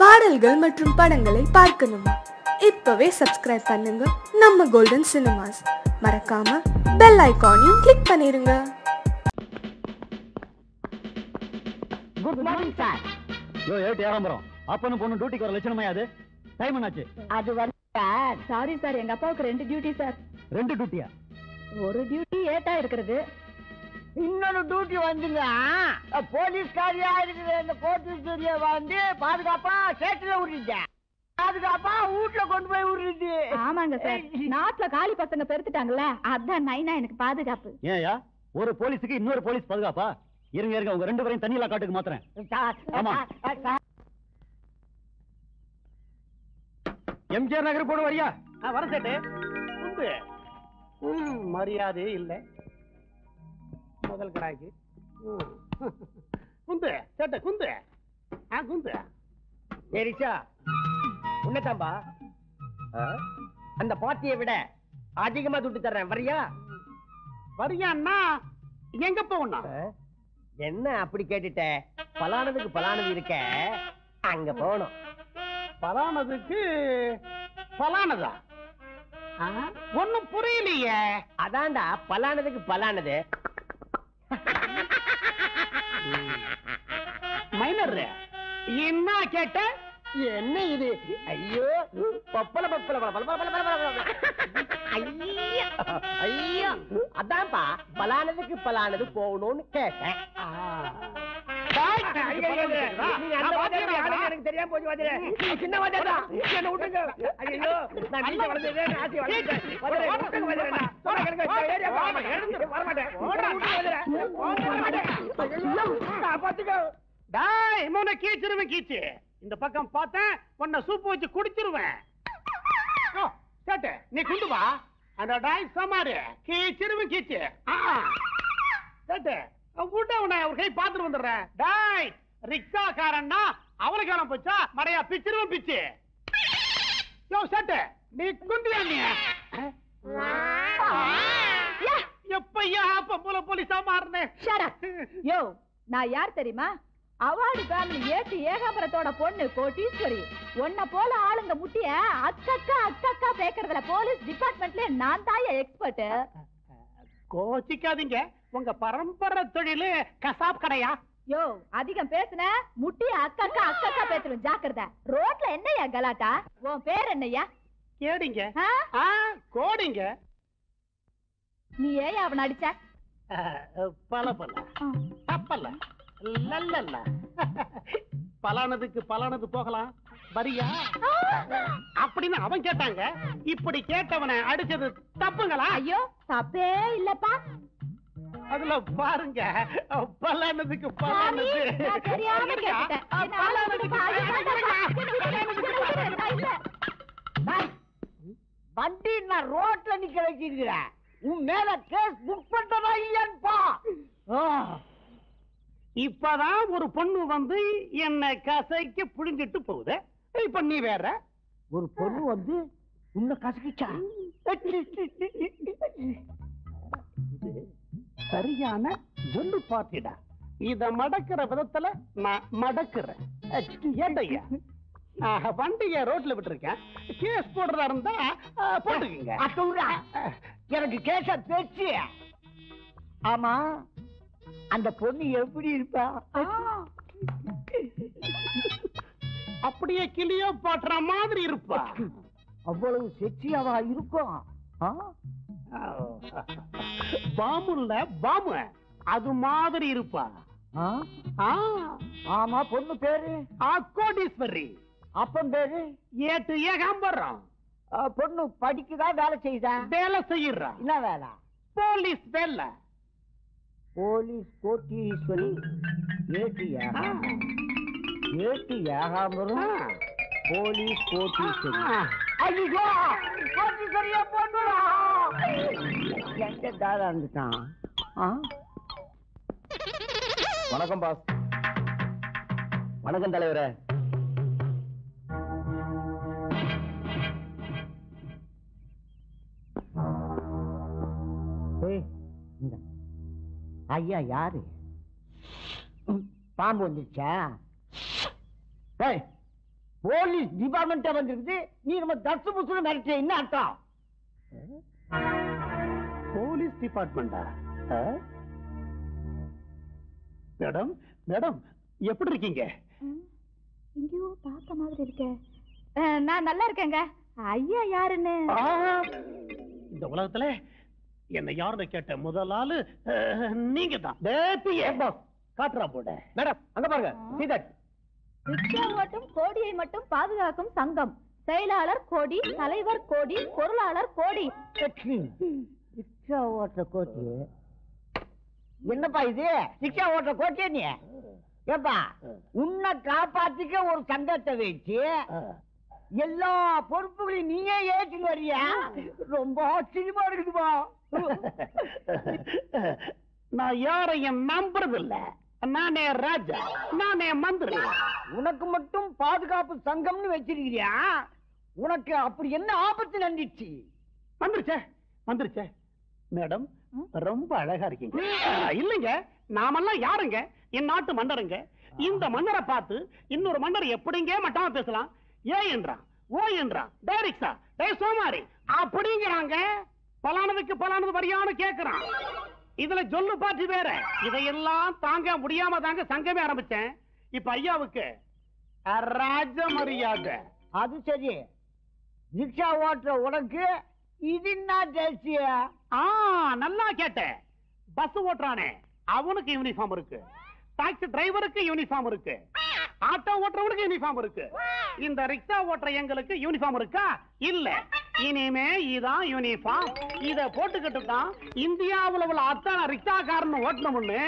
பாடல்கள் மற்றும் படங்களை பார்க்கணுமா. இப்பவே சப்ஸ்கிரைப் பண்ணுங்க. நம்ம கோல்டன் சினிமாஸ் மறக்காம பெல் ஐகானையும் கிளிக் பண்ணிருங்க. குட் மார்னிங் சார் யோ ஏட்டு ஏகாம்பரம் அப்பனும் பொண்ணு டியூட்டிக்கு வர லட்சணமா அது? டைம் என்னாச்சு? அது வந்து சார் சாரி சார் எங்க அப்பாவுக்கு ரெண்டு டியூட்டி சார் ரெண்டு டியூட்டியா ஒரு டியூட்டி ஏட்டா இருக்கிறது. இன்னொரு டியூட்டி வந்துங்க. போலீஸ்காரியா இருக்கிற இந்த கோட்டூரிய வந்து பாதுகாப்பா சேட்டுல விட்டுட்டேன் பாதுகாப்பா வீட்டுல கொண்டு போய் விடுறது ஆமாங்க சார். நாட்டுல காலி பசங்க பெருத்துட்டாங்கல்ல அதான் நைனா எனக்கு பாதுகாப்பு. ஏன்யா ஒரு போலீஸுக்கு இன்னொரு போலீஸ் பாதுகாப்பா? இருங்க இருங்க உங்க ரெண்டு பேரையும் தண்ணியில காட்டுக்கு மாத்துறேன். ஆமா. எம்ஜிஆர் நகர் போட வரியா? வர சேட்டு. குந்து ம், மரியாதை இல்லை. முதல் கடாய்க்கு. குந்து சேட்டு குந்து. ஆ குந்து. ஏரிச்சா உன்னதாம்பா அந்த பாட்டியை விட அதிகமா துட்டு தர்றேன். வரியா வரியான்னா எங்க போகணும் என்ன அப்படி கேட்டுட்ட? பலானதுக்கு பலானது இருக்க. அங்க போகணும். பலானதுக்கு பலானதா? ஒன்னும் புரியலையே. அதான்டா பலானதுக்கு பலானது. மைனர். என்ன கேட்ட? என்ன இது? ஐயோ பப்பல பப்பல பல பல பல ஐயா அதான்ப்பா பலானதுக்கு பலானது போகணும்னு கேட்டேன். எனக்கு தெரியாம போச்சு சின்ன. என்னை விட்டுங்க. நான் வீட்டை வளர்ந்ததே, பாத்துக்கோ. டாய் கீச்சிருவேன் கீச்சு இந்த பக்கம் பார்த்தேன் உன்னை சூப்பு வச்சு குடிச்சிருவேன். ஓ, சேட்டு. நீ குண்டு வா. அந்த டாய் சமாரு கீச்சிருவேன் கீச்சு. கூட்ட உன்னை ஒரு கை பாத்துட்டு வந்துடுறேன் டாய் ரிக்ஷாக்காரன்னா அவளுக்கு வேணும் போச்சா? மடையா பிச்சிருவேன் பிச்சு. யோ சேட்டு நீ குண்டியா நீ? எப்பையா பொம்பளை போலீஸா மாறினேன். யோ நான் யார் தெரியுமா? அவார்டு ஃபேமிலி ஏட்டு ஏகாம்பரத்தோட பொண்ணு கோட்டீஸ்வரி உன்ன போல ஆளுங்க முட்டிய அக்கக்கா அக்கக்கா பேக்கறதுல போலீஸ் டிபார்ட்மெண்ட்ல நான் தாய எக்ஸ்பர்ட் கோச்சிக்காதீங்க. உங்க பரம்பரை தொழிலு கசாப் கடையா? யோ அதிகம் பேசுன முட்டிய அக்கக்கா அக்கக்கா பேசுறோம் ஜாக்கிரதை. ரோட்ல என்னய்யா கலாட்டா? உன் பேர் என்னய்யா? கேடிங்க. கோடிங்க. நீ ஏன் அவன் அடிச்ச? பல பல. தப்பல்ல. லல்லல்ல. பலானதுக்கு பலானது போகலாம். வரியா? அப்படின்னு அவன் கேட்டாங்க. இப்படி கேட்டவனை அடிச்சது தப்புங்களா? ஐயோ தப்பே இல்லப்பா. அதுல பாருங்க. பலானதுக்கு பலானது வண்டி நான் ரோட்ல நிக்க வச்சிருக்கிறேன் உன் மேல கேஸ் புக் பண்றதா இல்லையான்னு பா இப்பதான் ஒரு பொண்ணு வந்து என்ன கசைக்கு புழிஞ்சிட்டு போகுது. இப்ப நீ வேற. ஒரு பொண்ணு வந்து உன்னை கசக்கிச்சா? சரியான ஜொல்லு பார்ட்டிடா இத மடக்கிற விதத்துல நான் மடக்குறேன். ஏண்டையா? வண்டிய ரோட்ல விட்டுருக்கேன். கேஸ் போடுறதா இருந்தா போட்டுக்குங்க. எனக்கு கேச பேச்சு. ஆமா அந்த பொண்ணு எப்படி இருப்பா? அப்படியே கிளியோ பாட்டுற மாதிரி இருப்பா. அவ்வளவு செக்ஸியாவா இருக்கும்? பாமுல்ல பாமு அது மாதிரி இருப்பா. ஆமா பொண்ணு பேரு? கோடீஸ்வரி. அப்பன் பேரு? ஏட்டு ஏகாம்பரம். பொண்ணு படிக்குதா வேலை செய்யுதா? வேலை செய்யறா. என்ன வேலை? போலீஸ் வேலை. போலீஸ் கோட்டீஸ்வரி. ஏட்டு ஏகாம்பரம் ஏட்டு ஏகாம்பரம். போலீஸ் கோட்டீஸ்வரி. ஐயோ கோட்டீஸ்வரியா பொண்ணுடா எங்க தாரா இருந்துட்டான்? ஆ? வணக்கம் பாஸ். வணக்கம் தலைவரே. ஐயா யாரு? பாம்பு வந்துருச்சா? ஏய் போலீஸ் டிபார்ட்மெண்ட் வந்திருக்குது. நீ நம்ம தசு புசுன்னு மிரட்டிய என்ன அர்த்தம்? போலீஸ் டிபார்ட்மெண்டா? மேடம் மேடம் எப்படி இருக்கீங்க? எங்கேயோ பார்த்த மாதிரி இருக்கே. நான் நல்லா இருக்கேங்க. ஐயா யாருன்னு? இந்த உலகத்துல என்ன யாருன்னு கேட்ட முதல் ஆளு நீங்க தான் காட்டுறா போட மேடம் அங்க பாருங்க ரிக்ஷா ஓட்டும் கோடியை மட்டும் பாதுகாக்கும் சங்கம். செயலாளர் கோடி தலைவர் கோடி பொருளாளர் கோடி. ரிக்ஷா ஓட்டுற கோட்டி. என்னப்பா இது? ரிக்ஷா ஓட்டுற கோட்டியா நீ? ஏப்பா உன்னை காப்பாத்திக்க ஒரு சங்கத்தை வச்சு எல்லா பொறுப்புகளையும் நீயே ஏற்றுன்னு வரியா ரொம்ப ஆச்சரியமா இருக்குதுப்பா. நான் யாரையும் நம்புறது இல்ல நானே ராஜா நானே மந்திரி. உனக்கு மட்டும் பாதுகாப்பு சங்கம்னு வச்சிருக்கிறியா? உனக்கு அப்படி என்ன ஆபத்து நம்பிச்சு வந்துருச்சே வந்துருச்சே மேடம் ரொம்ப அழகா இருக்கீங்க. இல்லைங்க நாமெல்லாம் யாருங்க? என் நாட்டு மன்னருங்க. இந்த மன்னரை பார்த்து இன்னொரு மன்னர் எப்படிங்க மட்டமா பேசலாம்? ஏ என்றான் ஓ என்றான் டைரிக்ஸா டே சோமாரி அப்படிங்கிறாங்க. பலானதுக்கு பலானது வரியான்னு கேக்குறான். இதுல சொல்லு பாட்டு வேற. இதையெல்லாம் தாங்க முடியாம தாங்க சங்கமே ஆரம்பிச்சேன். இப்ப ஐயாவுக்கு ராஜ மரியாதை அது சரி. ரிக்ஷா ஓட்டுற உனக்கு இது என்ன தேசிய? ஆ நல்லா கேட்டேன். பஸ் ஓட்டுறானே. அவனுக்கு யூனிஃபார்ம் இருக்கு. டாக்ஸி டிரைவருக்கு யூனிஃபார்ம் இருக்கு. ஆட்டோ ஓட்டுறவனுக்கு யூனிஃபார்ம் இருக்கு. இந்த ரிக்ஷா ஓட்டுற எங்களுக்கு யூனிஃபார்ம் இருக்கா? இல்ல. இனிமே இதான் யூனிஃபார்ம் இத போட்டுக்கிட்டு தான் இந்தியாவுல உள்ள அத்தனை ரிக்ஷாக்காரன் ஓட்டணும்னு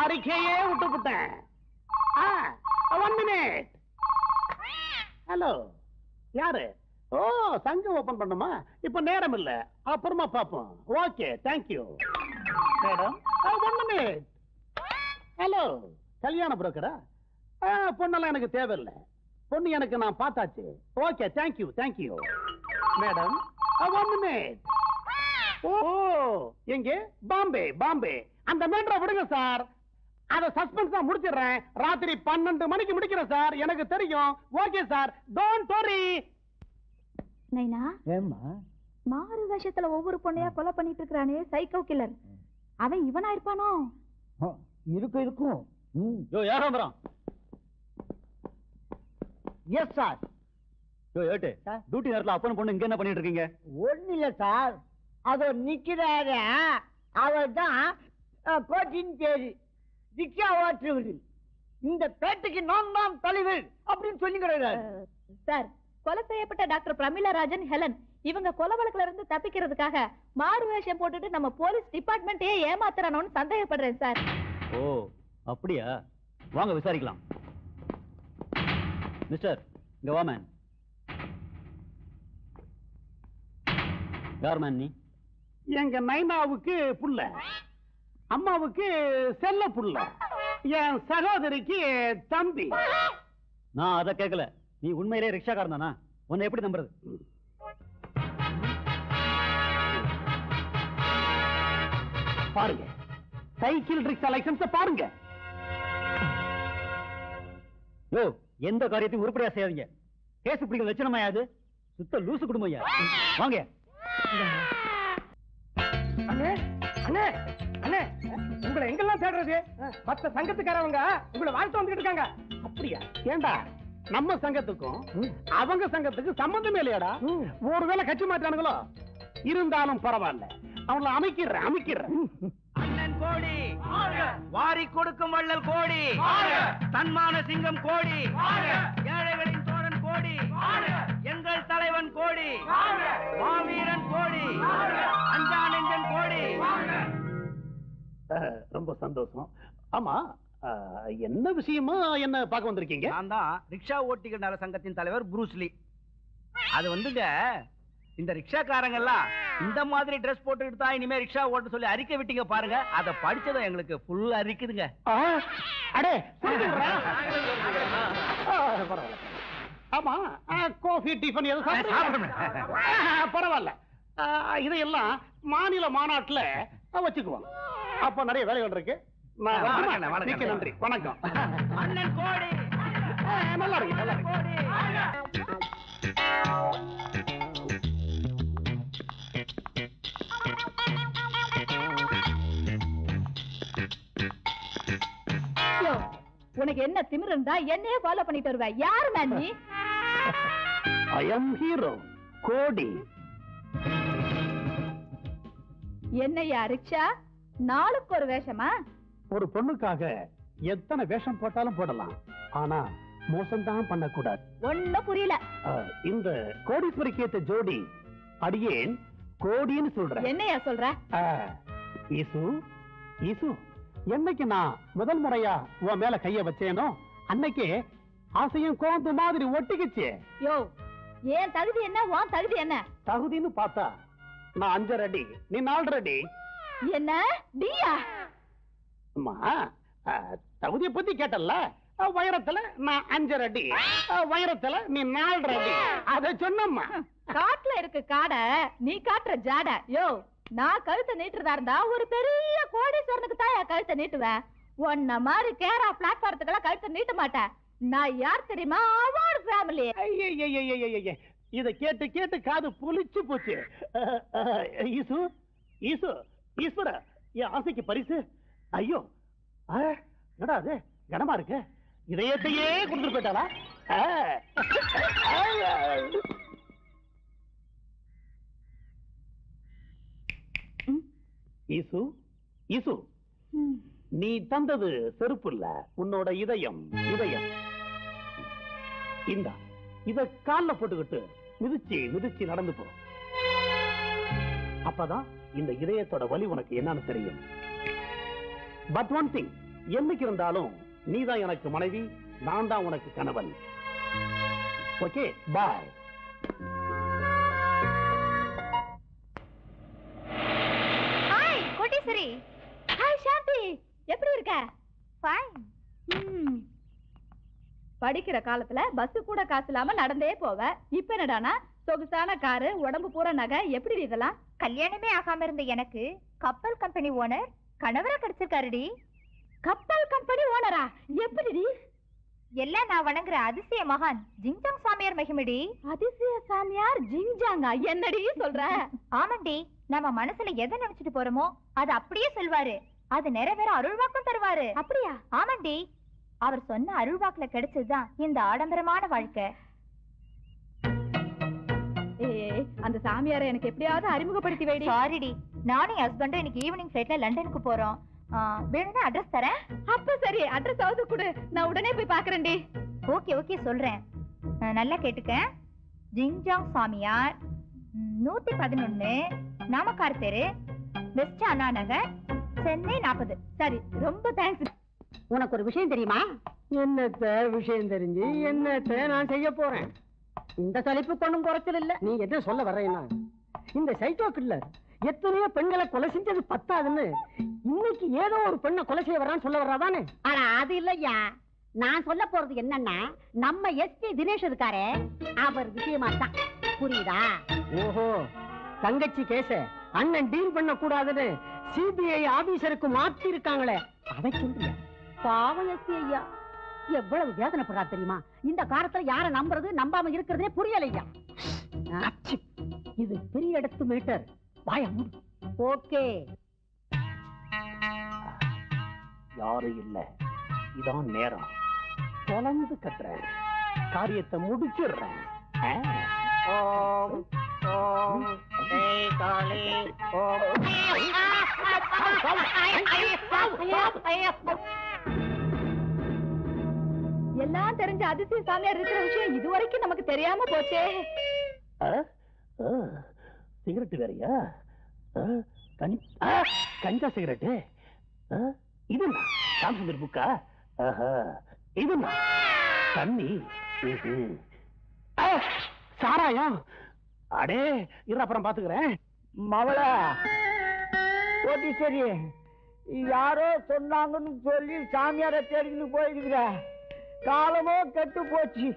அறிக்கையே விட்டுவிட்டேன் ஒன் மினிட் ஹலோ யாரு? ஓ சங்கம் ஓபன் பண்ணுமா? இப்ப நேரம் இல்ல. அப்புறமா பாப்போம் okay thank you madam? One minute hello கல்யாண புரோக்கரா பொண்ணெல்லாம் எனக்கு தேவையில்லை. பொண்ணு எனக்கு நான் பார்த்தாச்சு. Okay thank you thank you madam. One minute ஓ எங்க? பாம்பே பாம்பே. அந்த மேட்ரை விடுங்க சார். அத சஸ்பென்ஸ் தான் முடிச்சிடுறேன். ராத்திரி பன்னெண்டு மணிக்கு முடிக்கிறேன் சார். எனக்கு தெரியும். Okay sir. டோன்ட் வரி நைனா? ஏம்மா? மாறு வேஷத்துல ஒவ்வொரு பொண்ணையா கொலை பண்ணிட்டு இருக்கிறானே சைக்கோ கில்லர் அவன் இவனா இருப்பானோ? இருக்கும் இருக்கும். யோ யாராம்பரம் எஸ் சார் ஏட்டு. டியூட்டி நேரத்துல அப்பன் பொண்ணு இங்க என்ன பண்ணிட்டு இருக்கீங்க? ஒண்ணு இல்ல சார். அதோ நிக்கிறாரு அவர் தான் கோச்சின் பேரு ஓட்டுறவர் இந்த பேட்டைக்கு நான் தான் தலைவர் அப்படின்னு சொல்லி கிடையாது சார் கொலை செய்யப்பட்ட டாக்டர் பிரமிளா ராஜன் ஹெலன் இவங்க கொலை வழக்குல இருந்து தப்பிக்கிறதுக்காக மாறு வேஷம் போட்டுட்டு நம்ம போலீஸ் டிபார்ட்மெண்ட்டே ஏமாத்துறானோன்னு சந்தேகப்படுறேன் சார். ஓ அப்படியா? வாங்க விசாரிக்கலாம். மிஸ்டர் இங்க வா யார் நீ? எங்க நைனாவுக்கு புள்ள. அம்மாவுக்கு செல்ல புள்ள. என் சகோதரிக்கு தம்பி. நான் அதை கேட்கல நீ உண்மையிலே ரிக்ஷாக்காரன் தானா உன்னை எப்படி நம்புறது? பாருங்க. சைக்கிள் ரிக்ஷா லைசன்ஸ் பாருங்க. யோ எந்த காரியத்தையும் உருப்படியா செய்யாதீங்க. கேஸ் பிடிக்கிற லட்சணமா அது? சுத்த லூசு குடும்பம் வாங்க. அண்ணே அண்ணே அண்ணே உங்களை எங்கெல்லாம் தேடுறது? மத்த சங்கத்துக்காரவங்க உங்களை வாழ்த்து வந்துட்டு இருக்காங்க. அப்படியா? ஏண்டா நம்ம சங்கத்துக்கும் அவங்க சங்கத்துக்கு சம்பந்தமே இல்லையாடா. ஒருவேளை கட்சி மாற்றானுங்களோ இருந்தாலும் பரவாயில்ல. அவங்கள அமைக்கிறேன் அமைக்கிறேன். அண்ணன் கோடி. வாரி கொடுக்கும் வள்ளல் கோடி. தன்மான சிங்கம் கோடி. ஏழைகளின் தோழன் கோடி. எங்கள் தலைவன் கோடி. மாவீரன் கோடி அஞ்சா நெஞ்சன் கோடி அஹ், ரொம்ப சந்தோஷம். ஆமா என்ன விஷயமா என்ன பார்க்க வந்திருக்கீங்க? நான் தான் ரிக்ஷா ஓட்டிகள் நல சங்கத்தின் தலைவர் புரூஸ்லி அது வந்துங்க இந்த ரிக்ஷாக்காரங்க எல்லாம் இந்த மாதிரி ட்ரெஸ் போட்டுக்கிட்டு தான் இனிமே ரிக்ஷா ஓட்ட சொல்லி அறிக்கை விட்டீங்க பாருங்க. அதை படிச்சதும் எங்களுக்கு ஃபுல் அறிக்குதுங்க ஆ, அடே. ஆமா காஃபி டிஃபன் எதுவும் பரவாயில்ல. இதையெல்லாம் மாநில மாநாட்டுல வச்சுக்குவோம். அப்ப நிறைய வேலைகள் இருக்கு. நன்றி. வணக்கம். நல்லா இருக்கு உனக்கு என்ன திமிர் இருந்தா என்னையே ஃபாலோ பண்ணிட்டு வருவ. யாரு மேன் ஐ அம் ஹீரோ கோடி. என்னையா ரிக்ஷா நாளுக்கு ஒரு வேஷமா? ஒரு பொண்ணுக்காக எத்தனை வேஷம் போட்டாலும் போடலாம். ஆனா மோசம்தான் பண்ணக்கூடாது. ஒண்ணும் புரியல. அஹ், இந்த கோடீஸ்வரிக்கு ஏத்த ஜோடி அடியேன் கோடின்னு சொல்றேன் என்னையா சொல்ற? அஹ், ஈசு ஈசு என்னைக்கு நான் முதல் முறையா உன் மேல கைய வச்சேனோ அன்னைக்கே ஆசையும் கோந்து மாதிரி ஒட்டிக்கிச்சு. யோ ஏன் தகுதி என்ன? உன் தகுதி என்ன? தகுதின்னு பார்த்தா நான் அஞ்சரை அடி நீ நாலரை அடி என்ன? டியா அம்மா தகுதியை பத்தி கேட்டல்ல. அஹ், உயரத்துல நான் அஞ்சரை அடி அஹ், உயரத்துல நீ நாலரை அடி அதை சொன்னம்மா. காட்டுல இருக்கு காடை நீ காட்டுற ஜாட. யோ நான் கழுத்தை நீட்டுறதா இருந்தா ஒரு பெரிய கோடீஸ்வரனுக்கு தான் என் கழுத்தை நீட்டுவேன். உன்ன மாதிரி கேரா பிளாட்ஃபாரத்துக்கெல்லாம் கழுத்தை நீட்ட மாட்டேன். நான் யார் தெரியுமா? Award family. இத கேட்டு கேட்டு காது புளிச்சு போச்சு. ஈசு ஈசு ஈஸ்வர என் ஆசைக்கு பரிசு. ஐயோ என்னடா அது? கனமா இருக்கு? இதயத்தையே கொடுத்துட்டு போயிட்டாளா. ஈசு ஈசு நீ தந்தது செருப்பு இல்ல உன்னோட இதயம் இதயம். இந்தா இத கால்ல போட்டுக்கிட்டு மிதிச்சு மிதிச்சு நடந்து போ. அப்பதான் இந்த இதயத்தோட வலி உனக்கு என்னன்னு தெரியும். பட் ஒன் திங் என்னைக்கு இருந்தாலும் நீதான் எனக்கு மனைவி நான் தான் உனக்கு கணவன். Okay bye hi Koteeswari. Hi Shanti. எப்படி இருக்க? ஃபைன் படிக்கிற காலத்துல பஸ் கூட காசு இல்லாம நடந்தே போவ. இப்ப என்னடானா சொகுசான காரு உடம்பு பூரா நகை எப்படி இதெல்லாம்? கல்யாணமே ஆகாம இருந்த எனக்கு கப்பல் கம்பெனி ஓனர் கணவரா கிடைச்சிருக்காருடி. கப்பல் கம்பெனி ஓனரா எப்படிடி எல்லாம் நான் வணங்குற அதிசய மகான் ஜிங்ஜாங் சாமியார் மகிமடி. அதிசய சாமியார் ஜிங்ஜாங்கா? என்னடி சொல்ற? ஆமாண்டி நம்ம மனசுல எதை நினைச்சிட்டு போறோமோ அது அப்படியே சொல்வாரு. அது நிறைவேற அருள்வாக்கும் தருவாரு. அப்படியா? ஆமாண்டி அவர் சொன்ன அருள்வாக்குல கிடைச்சதுதான் இந்த ஆடம்பரமான வாழ்க்கை. அந்த சாமியாரை எனக்கு எப்படியாவது அறிமுகப்படுத்தி வைடி. சாரிடி நானும் ஹஸ்பண்டும் இன்னைக்கு ஈவினிங் ஃபிளைட்ல லண்டனுக்கு போறோம். வேணும்னா அட்ரஸ் தரேன்? அப்ப சரி அட்ரஸ் ஆவது கொடு. நான் உடனே போய் பாக்குறேன்டி. ஓகே ஓகே சொல்றேன். நல்லா கேட்டுக்க ஜிங்ஜாங் சாமியார். நூத்தி பதினொன்னு. நாமக்கார் தெரு. வெஸ்ட் அண்ணா நகர். சென்னை நாற்பது சரி ரொம்ப தேங்க்ஸ் உனக்கு ஒரு விஷயம் தெரியுமா? என்னத்த விஷயம் தெரிஞ்சு? என்னத்த நான் செய்ய போறேன்? இந்த சலிப்பு கொண்டும் குறைச்சல் இல்ல. நீ என்ன சொல்ல வர்றேன்னா இந்த சைக்கோ கில்லர் எத்தனையோ பெண்களை கொலை செஞ்சது பத்தாதுன்னு இன்னைக்கு ஏதோ ஒரு பெண்ணை கொலை செய்ய வர்றான்னு சொல்ல வர்றாதானே? ஆனா அது இல்லையா? நான் சொல்ல போறது என்னன்னா நம்ம எஸ்பி தினேஷ் இருக்காரே அவர் விஷயமா தான். புரியுதா? ஓஹோ தங்கச்சி கேச அண்ணன் டீல் பண்ண கூடாதுன்னு சிபிஐ ஆபீசருக்கு மாத்தி இருக்காங்களே அதை சொல்றியா? எஸ்பி ஐயா எவ்வளவு வேதனைப்படுறா தெரியுமா இந்த காலத்துல யார நம்புறது நம்பாம இருக்கிறதே புரியலையா அச்சி, இது பெரிய இடத்து மேட்டர் வாய ஓகே யாரும் இல்ல இதான் நேரம் தொலைந்து கட்டுறேன் காரியத்தை முடிச்சிடுறேன் ஓம் எல்லாம் தெரிஞ்ச அதிசய சாமியார் இருக்கிற விஷயம் இதுவரைக்கும் நமக்கு தெரியாம போச்சே. ஆ? ஆ, சிகரெட் வேறயா? ஆ, ஆ, கஞ்சா சிகரெட்டு ஆ, இது ராமசுந்தர் புக்கா? இது தண்ணி. சாராயம். அடே இரு அப்புறம் பாத்துக்கிறேன். மவளா சரி யாரோ சொன்னாங்கன்னு சொல்லி சாமியார தேடிக்கிட்டு போயிருக்கிற. காலமோ கெட்டு போச்சு.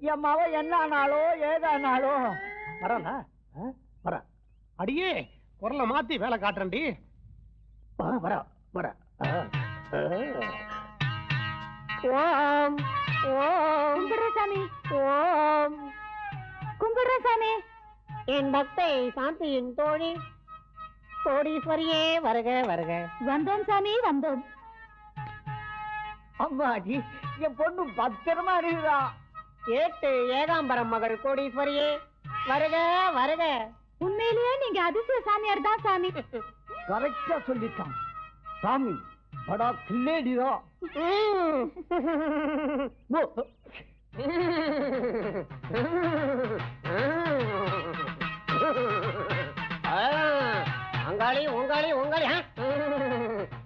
என் மவ என்ன ஆனாலோ ஏதானாலோ வரல வர. அடியே குரலை மாத்தி வேலை காட்டுறேன்டி. ஆ, வர வர. ஓம் ஓம். கும்பிடுற சாமி. ஓம். கும்பிடுற சாமி. என் பக்தை சாந்தியின் தோழி. கோடீஸ்வரியே வருக வருக. வந்தோம் சாமி வந்தோம். அம்மாடி என் பொண்ணு பத்திரமா இருக்குதா ஏட்டு ஏகாம்பரம் மகர் கோடீஸ்வரியே. வருக வருக. உண்மையிலேயே நீங்க அதிசய சாமியார் தான் சாமி. கரெக்டா சொல்லிட்டான். சாமி படா கில்லேடிதா உங்காளி உங்காளி உங்காளி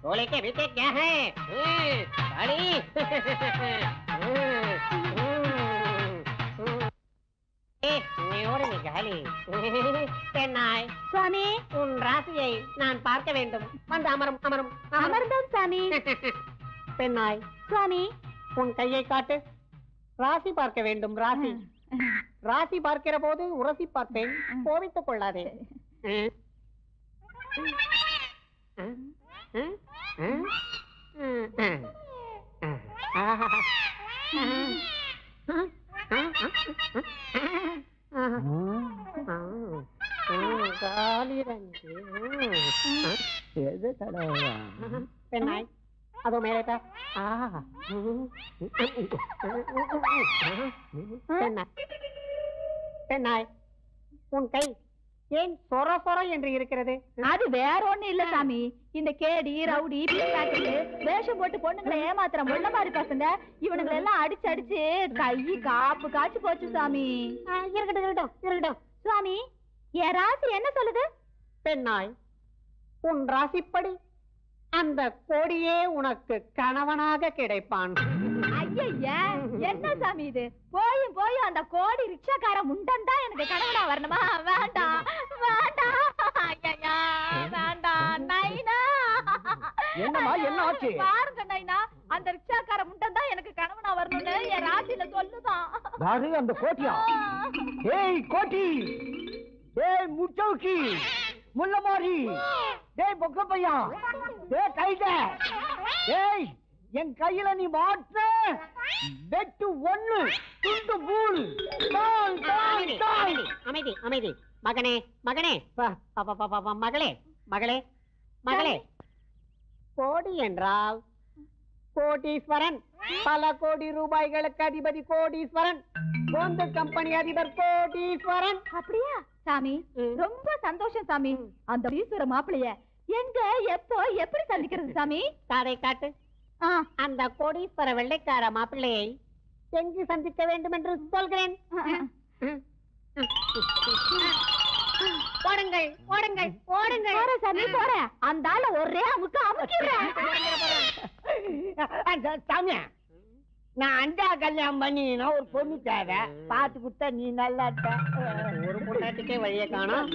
हाँ टोले के भीतर क्या है गाड़ी பெண்ணாய் சுவாமி உன் ராசியை நான் பார்க்க வேண்டும் வந்து அமரும் அமரும் அமர்ந்தோம் சாமி பெண்ணாய் சுவாமி உன் கையை காட்டு ராசி பார்க்க வேண்டும் ராசி ராசி பார்க்கிற போது உரசி பார்ப்பேன் கோவித்துக் கொள்ளாதே ம். ம். ம். ம். ம். ம். ஆஹா. ஏன் சொர சொர என்று இருக்கிறது? அது வேற ஒண்ணு இல்ல சாமி. இந்த கேடி ரவுடி வேஷம் போட்டு பொண்ணுங்களை ஏமாத்துற முள்ள மாதிரி பசங்க இவனுங்களை எல்லாம் அடிச்சு அடிச்சு கை காப்பு காய்ச்சி போச்சு சாமி. இருக்கட்டும் இருக்கட்டும் இருக்கட்டும். சுவாமி என் ராசி என்ன சொல்லுது? பெண்ணாய் உன் ராசிப்படி அந்த கோடியே உனக்கு கணவனாக கிடைப்பான். ஐயய்யா என்ன சாமி இது? போயும் போயும் அந்த கோடி ரிக்ஷாக்கார முண்டன் தான் எனக்கு கணவனா வரணுமா? வேண்டாம் வேண்டாம். நைனா. என்னம்மா, என்ன ஆச்சு? பாருங்க நைனா. அந்த ரிக்ஷாக்கார முண்டன் தான் எனக்கு கணவனா வரணும்னு என் ராசியில சொல்லுதான். யாரு அந்த கோட்டியா? ஏய் கோட்டி. ஏய் முச்சௌக்கி முள்ளமாரி டேய் பொக்க பையா டேய் கைத. ஏய் என் கையில நீ மாட்ட. வெட்டு ஒண்ணு துண்டு தாய் அமைதி, அமைதி, மகனே மகனே. ப- ப- ப- ப- ப- மகளே மகளே மகளே. கோடி என்றால் கோடீஸ்வரன். பல கோடி ரூபாய்களுக்கு அதிபதி கோடீஸ்வரன். போந்த கம்பெனி அதிபர் கோடீஸ்வரன். அப்படியா? சாமி. ரொம்ப சந்தோஷம் சாமி. அந்த ஈஸ்வர மாப்பிளைய எங்க எப்போ எப்படி சந்திக்கிறது சாமி? காதை காட்டு. அந்த கோடீஸ்வர வெள்ளைக்கார மாப்பிள்ளையை எங்கு சந்திக்க வேண்டும் என்று சொல்கிறேன். ஓடுங்கள் ஓடுங்கள் ஓடுங்கள் போறேன் சாமி போறேன் அந்த ஆள ஒரே அமுக்கு அமுக்கிடுறேன் சாமியா நான் அண்டா கல்யாணம் பண்ணினா ஒரு பொண்ணு தேவை பார்த்து கொடுத்தா நீ நல்லா. ஒரு பொண்டாட்டிக்கே வழியை காணோம்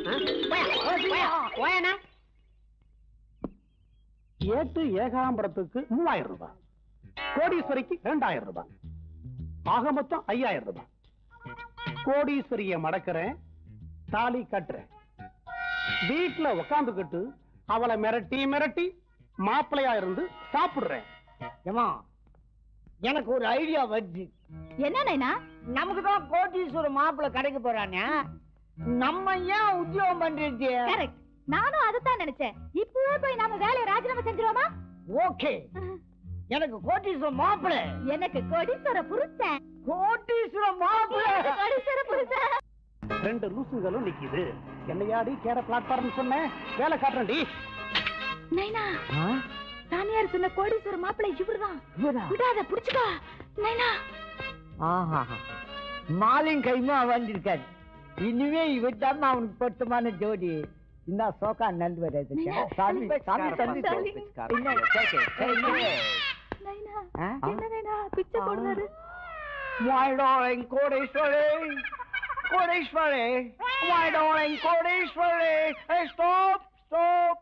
ஏட்டு ஏகாம்பரத்துக்கு மூவாயிரம் ரூபாய். கோடீஸ்வரிக்கு இரண்டாயிரம் ரூபாய். ஆக மொத்தம் ஐயாயிரம் ரூபாய். கோடீஸ்வரிய மடக்கிறேன் தாலி கட்டுறேன். வீட்டுல உக்காந்துக்கிட்டு அவளை மிரட்டி மிரட்டி மாப்பிள்ளையா இருந்து சாப்பிடுறேன். ஏம்மா எனக்கு ஒரு ஐடியா வருது. என்ன நமக்கு தான் கோட்டீஸ்வர மாப்பிள்ளை கிடைக்க போறானே. நம்ம ஏன் உத்தியோகம் பண்றது நானும் அதுதான் நினைச்சேன். இப்பவே போய் நாம வேலையை ராஜினாமா செஞ்சிருவோமா? ஓகே. எனக்கு கோட்டீஸ்வர மாப்பிள்ளை. எனக்கு கொடிசர புருஷன். கோட்டீஸ்வர மாப்பிள்ளை. கொடிசர புருஷன். ரெண்டு லூசுங்களும் நிக்குது. என்னையாடி கேர பிளாட்ஃபார்ம் சொன்னேன் வேலை காட்டுறேன்டி. நைனா சாமியார் சொன்ன கோடீஸ்வர மாப்பிள்ளை இவருதான். விடாத புடிச்சுக்கோ. நைனா. ஆஹா. மாலின் கைமா வந்திருக்காரு இனிமே இவர் தான் அவனுக்கு பொருத்தமான ஜோடி. இந்த சோகா நந்து வராது சாமி சாமி சாமி. என்ன கேக்கு. நைனா? என்ன நைனா பிச்சை போடுறாரு? My darling Kodeeswari Kodeeswari My darling Kodeeswari Hey, stop stop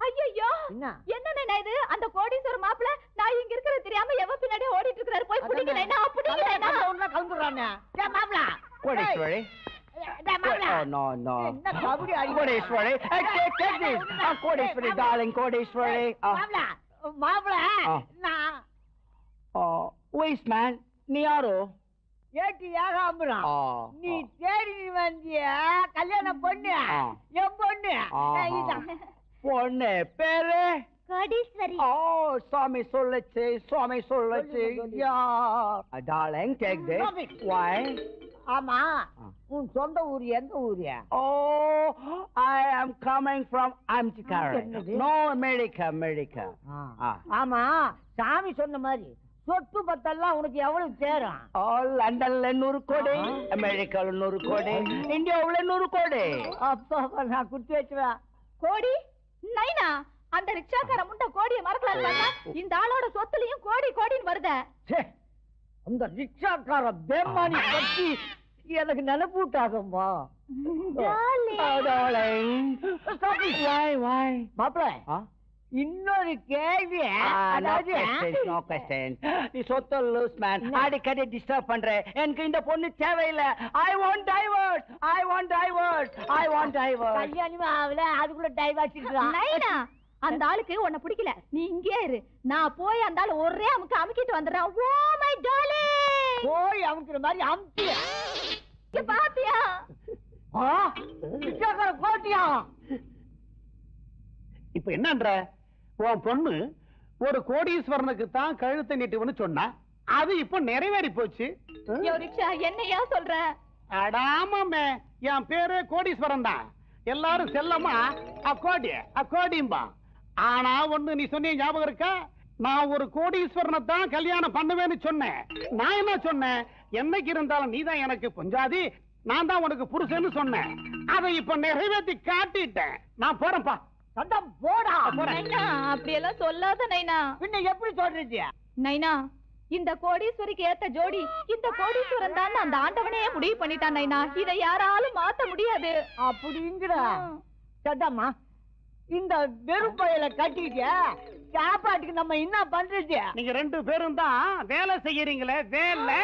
ஐயோ என்ன? என்ன நைனா இது? அந்த கோடீஸ்வர மாப்பிள்ளை நான் இங்க இருக்கிறது தெரியாம எவ பின்னாடி ஓடிட்டு இருக்காரு போய் பிடிங்க நைனா பிடிங்க நைனா. மாப்பிள. கோடீஸ்வரி. Oh, no, no. Kodeeswari Hey, take, take this. Ah, Kodeeswari darling Kodeeswari Ah. மாப்பிள Ah. நான் Oh, wait, man. நீ யாரோ ஏட்டு ஏகாம்பரம் நீ தேடி வந்திய கல்யாணம் பொண்ணு. என் பொண்ணு. பொண்ணு பேரு கோடீஸ்வரி Oh, yeah. Darling, take this. Swami. ஆமா. உன் சொந்த ஊர் எந்த ஊரியா Oh, I am coming from Amchikara. என்னது? No, America, America. Ah. ஆமா சாமி சொன்ன மாதிரி சொத்து பத்தெல்லாம் உனக்கு எவ்வளவு சேரும் All லண்டன்ல நூறு கோடி. அமெரிக்கால நூறு கோடி இந்தியாவுல நூறு கோடி அப்பா நான் குடுத்து வச்சுவேன் கோடி நைனா அந்த ரிக்ஷாக்கார முண்டை கோடியை மறக்கலாம் இந்த ஆளோட சொத்துலயும் கோடி கோடின்னு வருத அந்த ரிக்ஷாக்கார பேமானி பத்தி எனக்கு why? மாப்பிள்ள? இன்னொரு கேள்வி Ah, no அதாவது questions, no questions. நீ சொத்த லூஸ் மேன் அடிக்கடி டிஸ்டர்ப் பண்ற. எனக்கு இந்த பொண்ணு தேவையில்லை. I want divorce I want divorce I want divorce கல்யாணமே ஆகல. அதுக்குள்ள டைவர்ஸ் நைனா அந்த ஆளுக்கு உன்னை பிடிக்கல. நீ இங்கே இரு. நான் போய் அந்த ஆளு ஒரே அமுக்கு அமுக்கிட்டு வந்துடுறேன். ஓ மை டார்லிங் போய் அமுக்கிற மாதிரி அமுக்கிய. பாத்தியா? ரிக்ஷாக்கார போட்டியா இப்ப என்னன்ற? உன் பொண்ணு ஒரு கோடீஸ்வரனுக்கு தான் கழுத்தை நீட்டுவன்னு சொன்னா அது இப்ப நிறைவேறி போச்சு. என்னையா சொல்ற? அடாமே என் பேரு கோடீஸ்வரன் தான் எல்லாரும் செல்லமா? அக்கோடி அக்கோடிம்பா. ஆனா ஒண்ணு நீ சொன்ன ஞாபகம் இருக்கா? நான் ஒரு கோடீஸ்வரனை தான் கல்யாணம் பண்ணுவேன்னு சொன்னேன். நான் என்ன சொன்னேன்? என்னைக்கு இருந்தாலும் நீ தான் எனக்கு பொஞ்சாதி. நான் தான் உனக்கு புருஷன்னு சொன்னேன். அதை இப்ப நிறைவேற்றி காட்டிட்டேன். நான் போறேன்ப்பா. சண்டம் போடா நைனா அப்படியெல்லாம் சொல்லாத நைனா. பின்ன எப்படி சொல்றது நைனா இந்த கோடீஸ்வரிக்கு ஏத்த ஜோடி இந்த கோடீஸ்வரன் தான் அந்த ஆண்டவனே முடிவு பண்ணிட்டான் நைனா. இதை யாராலும் மாத்த முடியாது. அப்படிங்கிற. சட்டம்மா இந்த வெறும் பயல கட்டிக்கிட்டு சாப்பாட்டுக்கு நம்ம என்ன பண்றது? நீங்க ரெண்டு பேரும் தான் வேலை செய்யறீங்களே வேலை.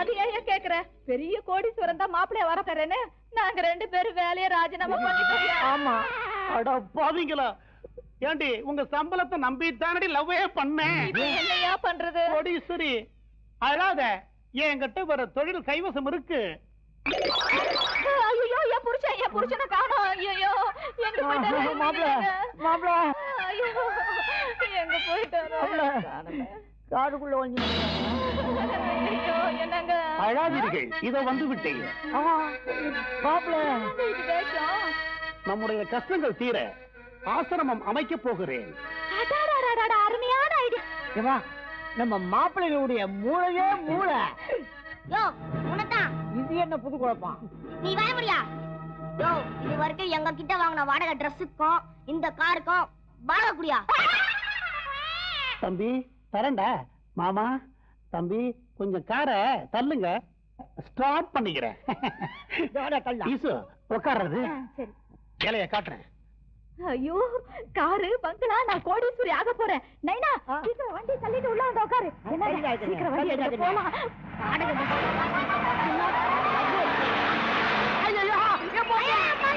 அது ஏன் கேக்குற? பெரிய கோடீஸ்வரன் தான் மாப்பிள்ளைய வரக்கறேன்னு நாங்க ரெண்டு பேரும் வேலையை ராஜினாமா பண்ணிட்டோம். ஆமா. அட பாவிங்களா. ஏண்டி உங்க சம்பளத்தை நம்பி தானடி லவ்வே பண்ணேன் என்னையா பண்றது? கோடீஸ்வரி அழாத. என்கிட்ட வர தொழில் கைவசம் இருக்கு. ஐயோ என் புருஷன் என் புருஷனை காணோம். ஐயோ மாப்பிள மாப்பிள ஐயோ எங்க போயிட்டாரு. காடுக்குள்ள வந்து அழாதீர்கள் இத வந்து விட்டீங்க மாப்பிள நம்முடைய கஷ்டங்கள் தீர ஆசிரமம் அமைக்க போகிறேன். அடாடாடாடா அருமையான ஐடியா. நம்ம மாப்பிள்ளைகளுடைய மூளையே மூளை. இது என்ன புது குழப்பம்? நீ வர முடியா? யோ இது வரைக்கும் எங்க கிட்ட வாங்கின வாடகை ட்ரெஸ்ஸுக்கும் இந்த காருக்கும் வாடகை குடியா தம்பி தரண்டா மாமா தம்பி கொஞ்சம் காரை தள்ளுங்க. ஸ்டார்ட் பண்ணிக்கிறேன். ஈசு உட்கார்றது சரி. வேலையை காட்டுறேன். ஐயோ காரு பங்களா நான் கோடீஸ்வரி ஆக போறேன். நைனா. சீக்கிரம் வண்டி தள்ளிட்டு உள்ள வந்து உட்காரு. சீக்கிரம் வண்டி எடுத்து போலாம். Yeah,